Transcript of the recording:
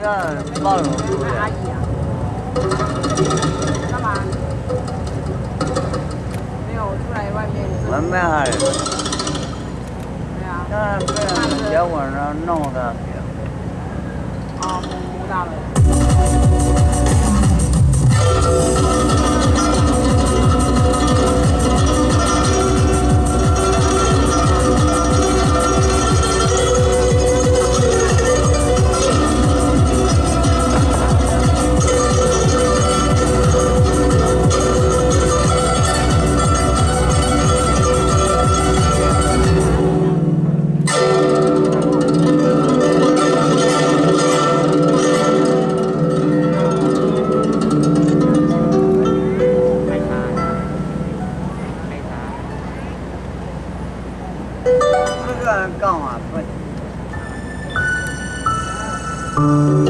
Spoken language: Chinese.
包容住那阿的，姨啊，干嘛？没有，我出来外面。我没还有，对啊。那被小晚上弄的。哦，摸到了。这个干嘛不？